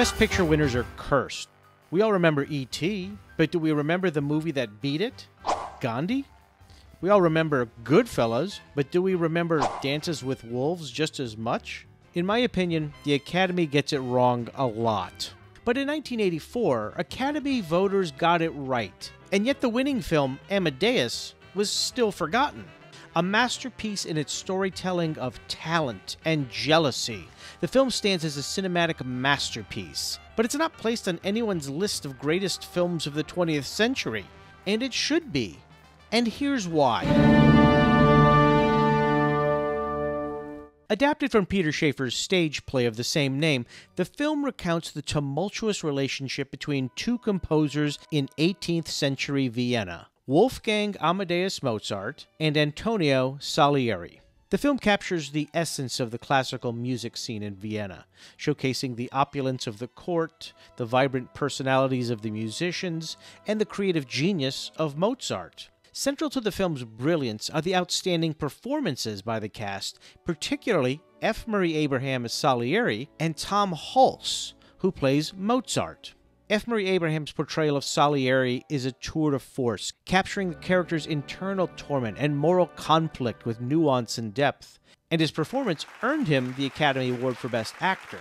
Best Picture winners are cursed. We all remember E.T., but do we remember the movie that beat it? Gandhi? We all remember Goodfellas, but do we remember Dances with Wolves just as much? In my opinion, the Academy gets it wrong a lot. But in 1984, Academy voters got it right, and yet the winning film, Amadeus, was still forgotten. A masterpiece in its storytelling of talent and jealousy, the film stands as a cinematic masterpiece, but it's not placed on anyone's list of greatest films of the 20th century. And it should be. And here's why. Adapted from Peter Shaffer's stage play of the same name, the film recounts the tumultuous relationship between two composers in 18th century Vienna Wolfgang Amadeus Mozart and Antonio Salieri. The film captures the essence of the classical music scene in Vienna, showcasing the opulence of the court, the vibrant personalities of the musicians, and the creative genius of Mozart. Central to the film's brilliance are the outstanding performances by the cast, particularly F. Murray Abraham as Salieri and Tom Hulce, who plays Mozart. F. Murray Abraham's portrayal of Salieri is a tour de force, capturing the character's internal torment and moral conflict with nuance and depth, and his performance earned him the Academy Award for Best Actor.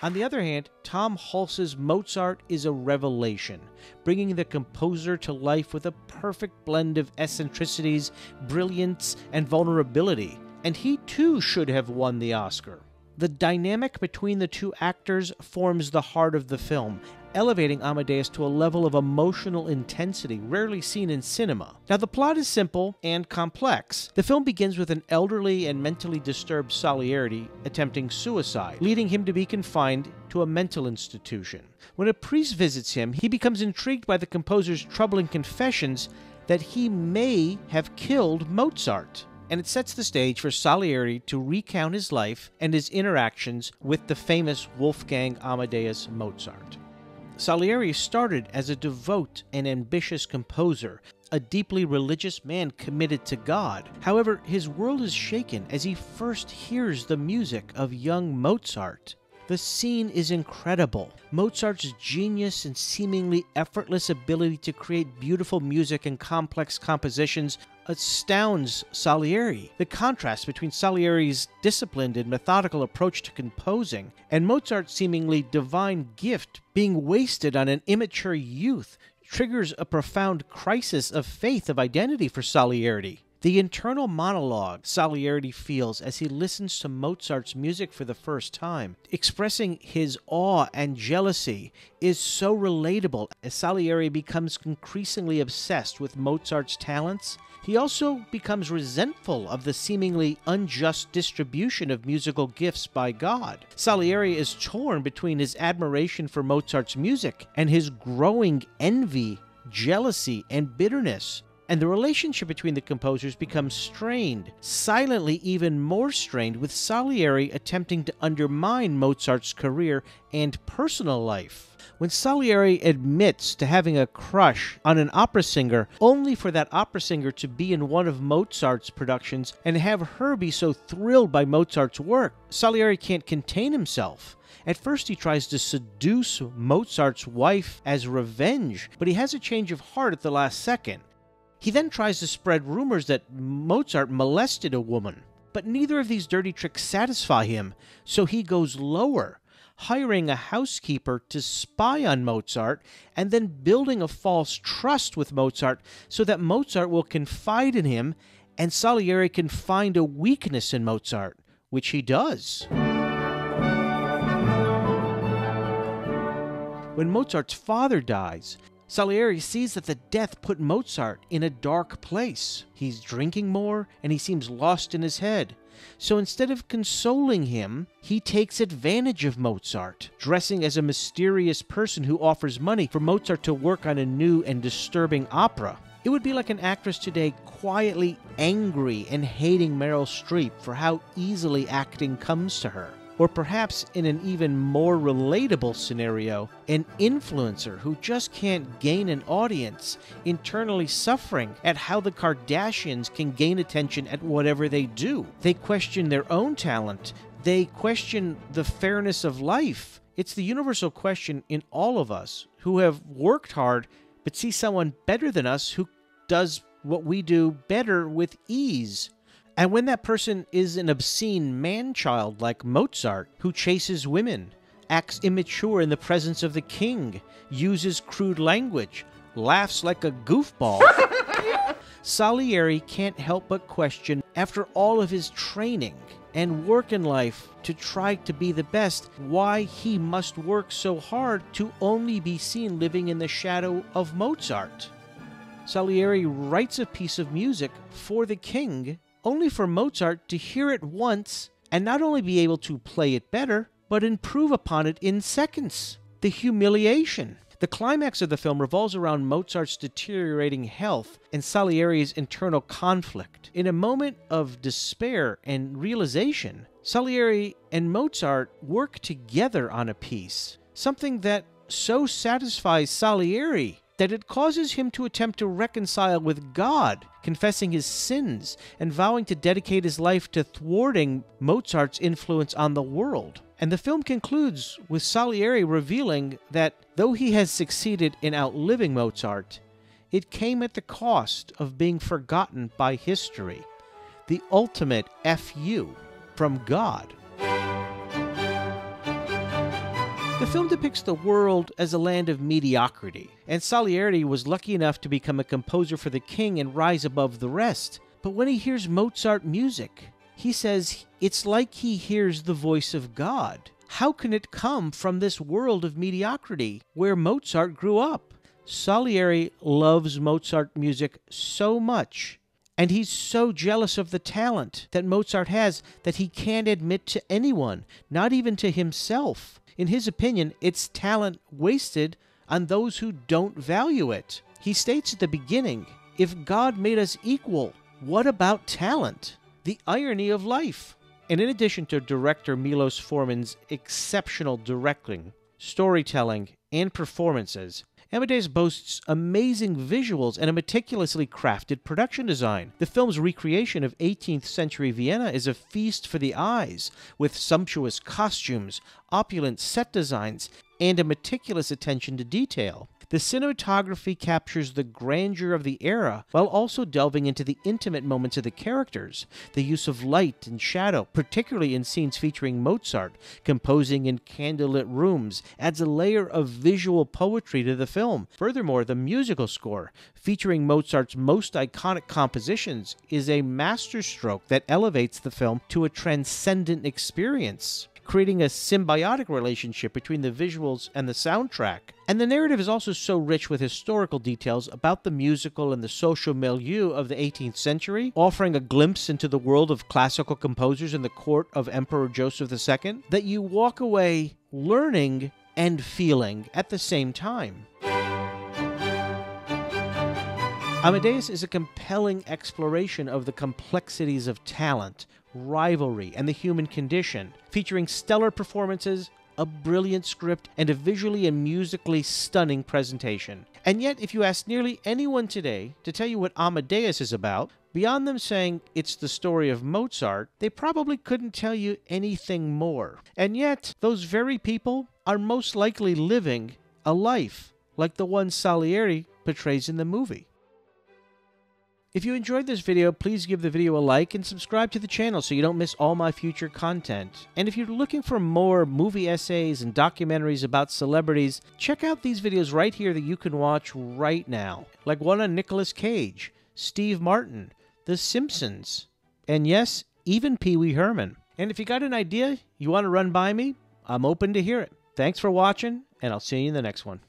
On the other hand, Tom Hulce's Mozart is a revelation, bringing the composer to life with a perfect blend of eccentricities, brilliance, and vulnerability, and he too should have won the Oscar. The dynamic between the two actors forms the heart of the film, elevating Amadeus to a level of emotional intensity rarely seen in cinema. Now, the plot is simple and complex. The film begins with an elderly and mentally disturbed Salieri attempting suicide, leading him to be confined to a mental institution. When a priest visits him, he becomes intrigued by the composer's troubling confessions that he may have killed Mozart and it sets the stage for Salieri to recount his life and his interactions with the famous Wolfgang Amadeus Mozart. Salieri started as a devout and ambitious composer, a deeply religious man committed to God. However, his world is shaken as he first hears the music of young Mozart. The scene is incredible. Mozart's genius and seemingly effortless ability to create beautiful music and complex compositions astounds Salieri. The contrast between Salieri's disciplined and methodical approach to composing and Mozart's seemingly divine gift being wasted on an immature youth triggers a profound crisis of faith of identity for Salieri. The internal monologue Salieri feels as he listens to Mozart's music for the first time, expressing his awe and jealousy, is so relatable as Salieri becomes increasingly obsessed with Mozart's talents. He also becomes resentful of the seemingly unjust distribution of musical gifts by God. Salieri is torn between his admiration for Mozart's music and his growing envy, jealousy, and bitterness and the relationship between the composers becomes strained, silently even more strained, with Salieri attempting to undermine Mozart's career and personal life. When Salieri admits to having a crush on an opera singer, only for that opera singer to be in one of Mozart's productions and have her be so thrilled by Mozart's work, Salieri can't contain himself. At first, he tries to seduce Mozart's wife as revenge, but he has a change of heart at the last second. He then tries to spread rumors that Mozart molested a woman. But neither of these dirty tricks satisfy him, so he goes lower, hiring a housekeeper to spy on Mozart and then building a false trust with Mozart so that Mozart will confide in him and Salieri can find a weakness in Mozart, which he does. When Mozart's father dies, Salieri sees that the death put Mozart in a dark place. He's drinking more and he seems lost in his head. So instead of consoling him, he takes advantage of Mozart, dressing as a mysterious person who offers money for Mozart to work on a new and disturbing opera. It would be like an actress today quietly angry and hating Meryl Streep for how easily acting comes to her. Or perhaps in an even more relatable scenario, an influencer who just can't gain an audience, internally suffering at how the Kardashians can gain attention at whatever they do. They question their own talent, they question the fairness of life. It's the universal question in all of us who have worked hard but see someone better than us who does what we do better with ease. And when that person is an obscene man child like Mozart, who chases women, acts immature in the presence of the king, uses crude language, laughs like a goofball, Salieri can't help but question, after all of his training and work in life to try to be the best, why he must work so hard to only be seen living in the shadow of Mozart. Salieri writes a piece of music for the king, only for Mozart to hear it once and not only be able to play it better, but improve upon it in seconds. The humiliation. The climax of the film revolves around Mozart's deteriorating health and Salieri's internal conflict. In a moment of despair and realization, Salieri and Mozart work together on a piece, something that so satisfies Salieri that it causes him to attempt to reconcile with God, confessing his sins and vowing to dedicate his life to thwarting Mozart's influence on the world. And the film concludes with Salieri revealing that though he has succeeded in outliving Mozart, it came at the cost of being forgotten by history. The ultimate FU from God. The film depicts the world as a land of mediocrity, and Salieri was lucky enough to become a composer for the king and rise above the rest. But when he hears Mozart music, he says it's like he hears the voice of God. How can it come from this world of mediocrity where Mozart grew up? Salieri loves Mozart music so much, and he's so jealous of the talent that Mozart has that he can't admit to anyone, not even to himself, in his opinion, it's talent wasted on those who don't value it. He states at the beginning if God made us equal, what about talent? The irony of life. And in addition to director Milos Forman's exceptional directing, storytelling, and performances, Amadeus boasts amazing visuals and a meticulously crafted production design. The film's recreation of 18th century Vienna is a feast for the eyes, with sumptuous costumes, opulent set designs, and a meticulous attention to detail. The cinematography captures the grandeur of the era while also delving into the intimate moments of the characters. The use of light and shadow, particularly in scenes featuring Mozart composing in candlelit rooms, adds a layer of visual poetry to the film. Furthermore, the musical score, featuring Mozart's most iconic compositions, is a masterstroke that elevates the film to a transcendent experience creating a symbiotic relationship between the visuals and the soundtrack. And the narrative is also so rich with historical details about the musical and the social milieu of the 18th century, offering a glimpse into the world of classical composers in the court of Emperor Joseph II, that you walk away learning and feeling at the same time. Amadeus is a compelling exploration of the complexities of talent, rivalry, and the human condition, featuring stellar performances, a brilliant script, and a visually and musically stunning presentation. And yet, if you ask nearly anyone today to tell you what Amadeus is about, beyond them saying it's the story of Mozart, they probably couldn't tell you anything more. And yet, those very people are most likely living a life like the one Salieri portrays in the movie. If you enjoyed this video, please give the video a like and subscribe to the channel so you don't miss all my future content. And if you're looking for more movie essays and documentaries about celebrities, check out these videos right here that you can watch right now. Like one on Nicolas Cage, Steve Martin, The Simpsons, and yes, even Pee Wee Herman. And if you got an idea you want to run by me, I'm open to hear it. Thanks for watching, and I'll see you in the next one.